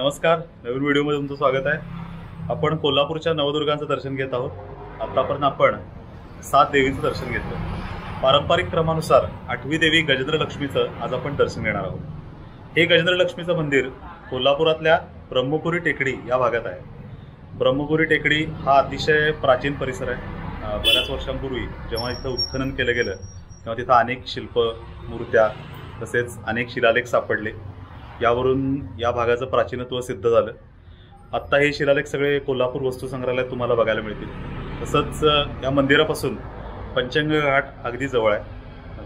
नमस्कार. नवीन व्हिडिओमध्ये तुमचं स्वागत आहे. आपण कोल्हापूरच्या नवदुर्गांचं दर्शन घेत आहोत. आतापर्यंत आपण सात देवींचं दर्शन घेतलं. पारंपरिक क्रमानुसार आठवी देवी गजेंद्र लक्ष्मीचं आज आपण दर्शन घेणार आहोत. हे गजेंद्र लक्ष्मीचं मंदिर कोल्हापुरातल्या ब्रह्मपुरी टेकडी या भागात आहे. ब्रह्मपुरी टेकडी हा अतिशय प्राचीन परिसर आहे. बऱ्याच वर्षांपूर्वी जेव्हा इथं उत्खनन केलं गेलं तेव्हा तिथं अनेक शिल्प मूर्त्या तसेच अनेक शिलालेख सापडले. यावरून या भागाचं प्राचीनत्व सिद्ध झालं. आत्ता हे शिलालेख सगळे कोल्हापूर वस्तू संग्रहालयात तुम्हाला बघायला मिळतील. तसंच या मंदिरापासून पंचंग घाट अगदी जवळ आहे.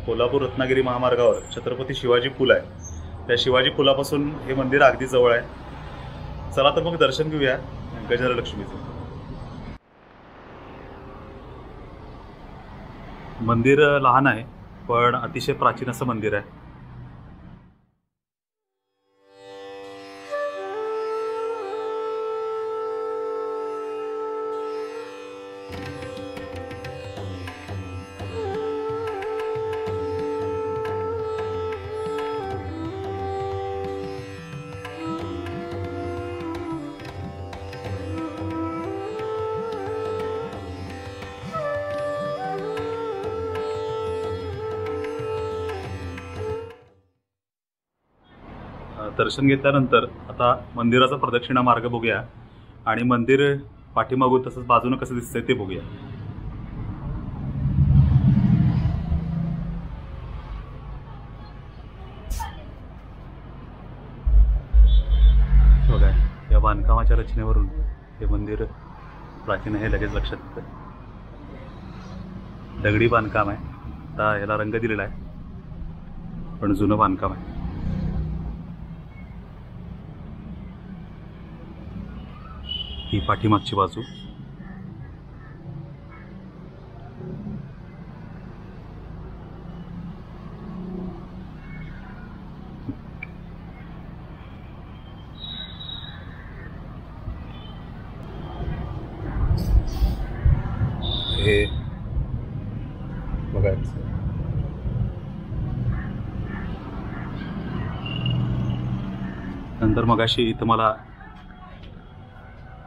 कोल्हापूर रत्नागिरी महामार्गावर छत्रपती शिवाजी पूल आहे. त्या शिवाजी पुलापासून हे मंदिर अगदी जवळ आहे. चला तर मग दर्शन घेऊया गजेंद्र लक्ष्मीचं मंदिर लहान आहे पण अतिशय प्राचीन असं मंदिर आहे. दर्शन घेतल्यानंतर आता मंदिराचा प्रदक्षिणा मार्ग बघूया. आणि मंदिर पाठीमागून तसंच बाजूनं कसं दिसतंय ते बघूया. बघा या बांधकामाच्या रचनेवरून हे मंदिर प्राचीन हे लगेच लक्षात येतं दगडी बांधकाम आहे. आता ह्याला रंग दिलेला आहे. पण जुनं बांधकाम आहे. ही पाठीमागची बाजू. हे बघायचं नंतर मगाशी इथं मला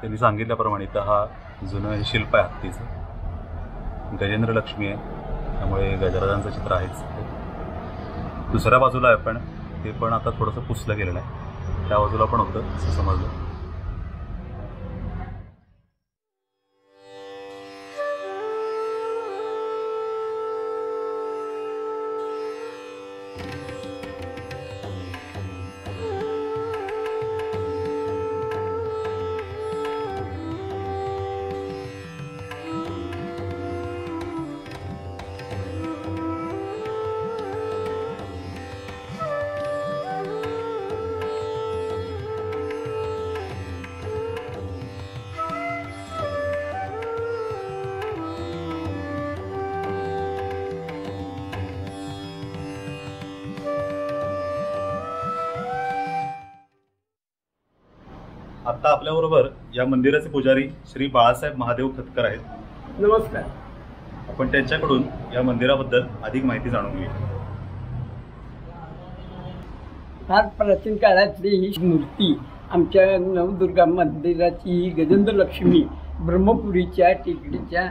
त्यांनी सांगितल्याप्रमाणे तर हा जुनं हे शिल्प आहे हत्तीचं. गजेंद्र लक्ष्मी आहे. त्यामुळे गजराजांचं चित्र आहेच दुसऱ्या बाजूला आहे पण ते पण आता थोडंसं पुसलं गेलेलं आहे. त्या बाजूला पण होतं असं समजलं. आता आपल्याबरोबर या मंदिराचे पुजारी श्री बाळासाहेब महादेव खतकर आहेत. नमस्कार. आपण त्यांच्याकडून या मंदिराबद्दल अधिक माहिती जाणून घेऊ फार प्राचीन काळातली ही मूर्ती आमच्या नवदुर्गा मंदिराची ही गजेंद्र लक्ष्मी ब्रह्मपुरीच्या टेकडीच्या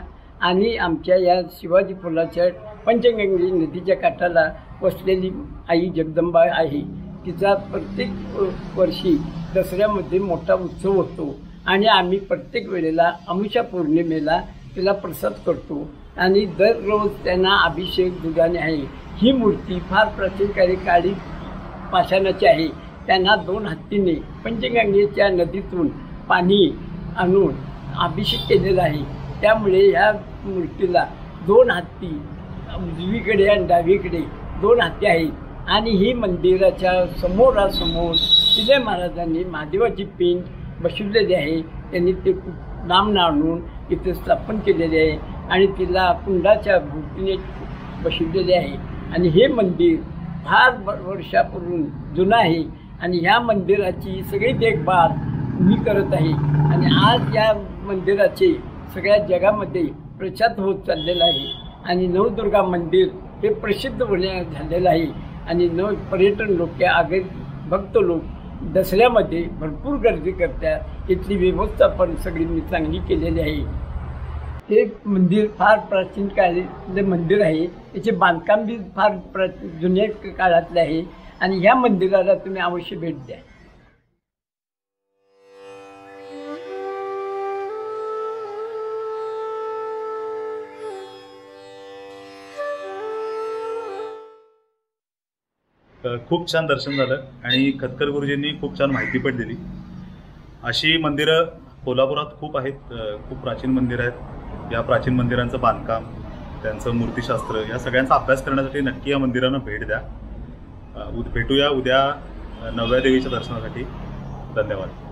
आणि आमच्या या शिवाजी पुलाच्या पंचगंगी नदीच्या काठाला वसलेली आई जगदंबा आहे. तिचा प्रत्येक वर्षी दसऱ्यामध्ये मोठा उत्सव होतो. आणि आम्ही प्रत्येक वेळेला अमिषा पौर्णिमेला तिला प्रसाद करतो. आणि दररोज त्यांना अभिषेक दुधाने आहे. ही मूर्ती फार प्राचीन काळी काळी पाषाणाची आहे. त्यांना दोन हत्तीने पंचगंगेच्या नदीतून पाणी आणून अभिषेक केलेला आहे. त्यामुळे ह्या मूर्तीला दोन हत्ती उजवीकडे आणि डावीकडे दोन हत्ती आहेत. आणि ही मंदिराच्या समोरासमोर शिले महाराजांनी महादेवाची पिंड बसवलेली आहे. त्यांनी ते खूप आणून इथे स्थापन केलेले आहे आणि तिला कुंडाच्या भोवतीने बसवलेले आहे. आणि हे मंदिर फार वर्षापूर्वी जुनं आहे आणि ह्या मंदिराची सगळी देखभाल मी करत आहे. आणि आज या मंदिराचे सगळ्या जगामध्ये प्रचार होत चाललेला आहे. आणि नवदुर्गा मंदिर हे प्रसिद्ध होण्या झालेलं आहे. आणि न पर्यटन लोक आगे भक्त लोक दसऱ्यामध्ये भरपूर गर्दी करतात. इथली व्यवस्था पण सगळी मी चांगली केलेली आहे. हे मंदिर फार प्राचीन काळातलं मंदिर आहे. त्याचे बांधकाम बी फार प्रा जुन्या काळातले आहे. आणि ह्या मंदिराला तुम्ही अवश्य भेट द्या. खूप छान दर्शन झालं आणि खतकर गुरुजींनी खूप छान माहिती पण दिली. अशी मंदिरं कोल्हापुरात खूप आहेत खूप प्राचीन मंदिरं आहेत. या प्राचीन मंदिरांचं बांधकाम त्यांचं मूर्तिशास्त्र या सगळ्यांचा अभ्यास करण्यासाठी नक्की या मंदिरांना भेट द्या. उद- भेटूया उद्या नवव्या देवीच्या दर्शनासाठी. धन्यवाद.